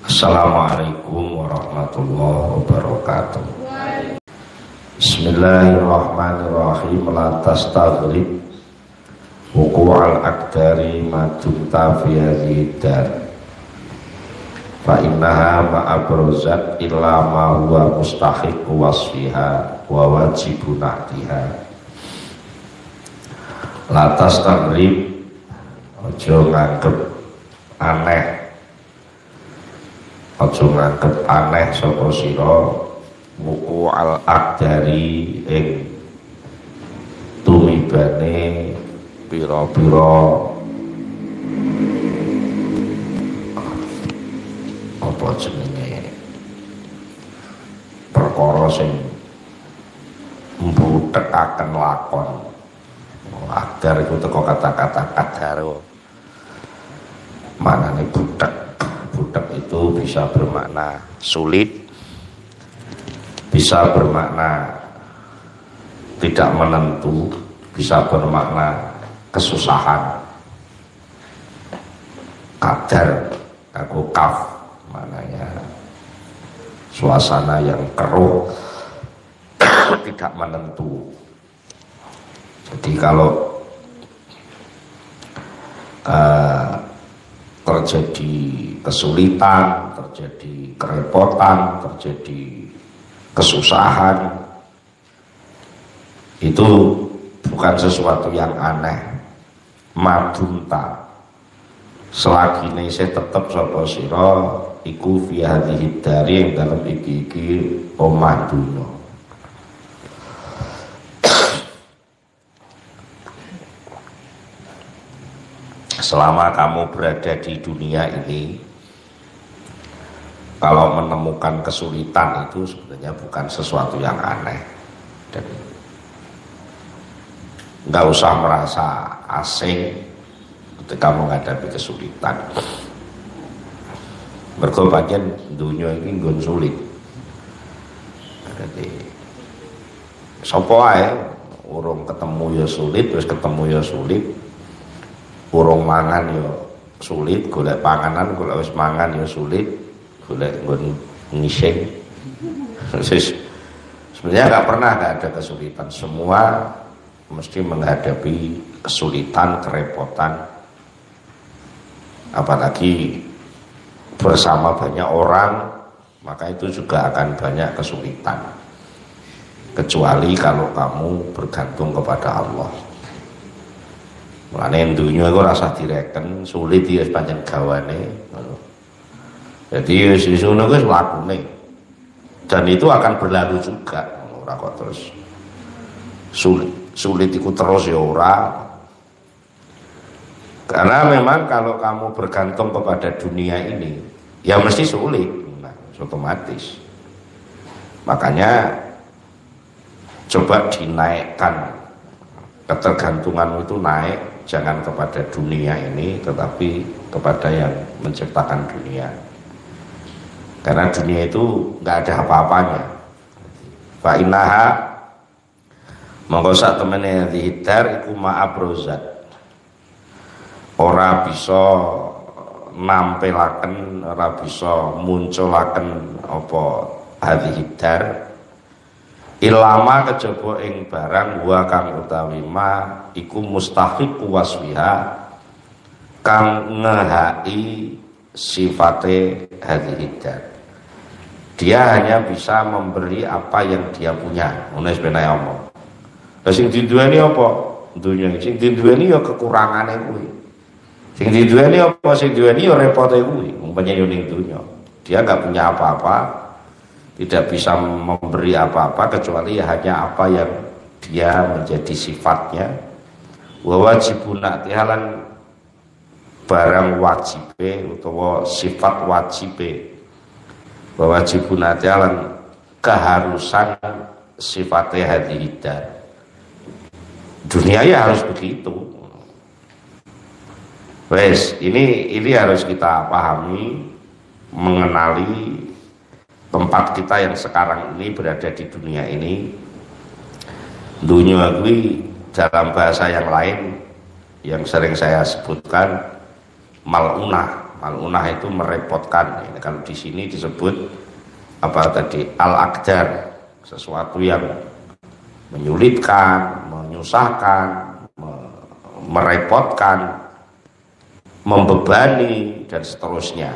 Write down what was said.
Assalamualaikum warahmatullahi wabarakatuh. Bismillahirrahmanirrahim. La tastaghrib Wuku al-akdari madunta fi dar. Fa innaha ma'abrozat illa ma huwa mustahiq wasfiha wa wajibu na'tiha La tastaghrib Ojo nganggep aneh Ojo nganggep aneh sapa sira wuku al akdari ing tumibane pira-pira. Apa jenenge? Perkara sing mbutekaken lakon. Akdar itu teko kata-kata kadaro mana nih butek butek itu bisa bermakna sulit bisa bermakna tidak menentu, bisa bermakna kesusahan. Kadar, aku kaf, maknanya suasana yang keruh, tidak menentu. Jadi kalau uh, terjadi kesulitan, terjadi kerepotan, terjadi kesusahan. Itu bukan sesuatu yang aneh. Madunta. Selagi ini saya tetap sapa sira iku fi hadhihi yang dalam iki-iki omah dunya selama kamu berada di dunia ini kalau menemukan kesulitan itu sebenarnya bukan sesuatu yang aneh dan nggak usah merasa asing ketika menghadapi kesulitan. Mergo dunia ini nggon sulit. Jadi sapa ae urung ketemu ya sulit, terus ketemu ya sulit. Urung mangan ya sulit, golek panganan, golek wis mangan ya sulit golek nggon ngising. Sebenarnya nggak pernah nggak ada kesulitan. Semua mesti menghadapi kesulitan kerepotan. Apalagi bersama banyak orang maka itu juga akan banyak kesulitan. Kecuali kalau kamu bergantung kepada Allah Mulane dunia itu rasa direken sulit ya sepanjang gawane jadi sisuno wis lakune. Dan itu akan berlalu juga. Ora kok terus sulit sulit ikut terus ya ora. Karena memang kalau kamu bergantung kepada dunia ini, ya mesti sulit, nah, otomatis. Makanya coba dinaikkan ketergantunganmu itu naik jangan kepada dunia ini tetapi kepada yang menciptakan dunia. Karena dunia itu nggak ada apa-apanya. Fa innaha monggo sak temene dihidar iku ma'abrozat. Ora bisa nampelaken ora bisa munculaken apa hadhidar ilama kejaba ing barang wa kang utawi ma iku mustahiq waswiha kang ngehai sifate hadhidar dia hanya bisa memberi apa yang dia punya ngono sebenarnya omong Lah sing diduweni apa? Dunya sing diduweni ya kekurangane kuwi. Sing diduweni apa? Sing diduweni ya repote kuwi. Umpamanya yo ning dunya. Dia nggak punya apa-apa, tidak bisa memberi apa-apa kecuali hanya apa yang dia menjadi sifatnya. Wa wajibun barang wajibe utawa sifat wajibe. Bahwa jibunati alam keharusan sifatnya hadidah dunia ya harus begitu. Wes ini ini harus kita pahami mengenali tempat kita yang sekarang ini berada di dunia ini dunia gue dalam bahasa yang lain yang sering saya sebutkan malunah. Malunah itu merepotkan. Ini kalau di sini disebut apa tadi? Al akdar sesuatu yang menyulitkan menyusahkan merepotkan membebani dan seterusnya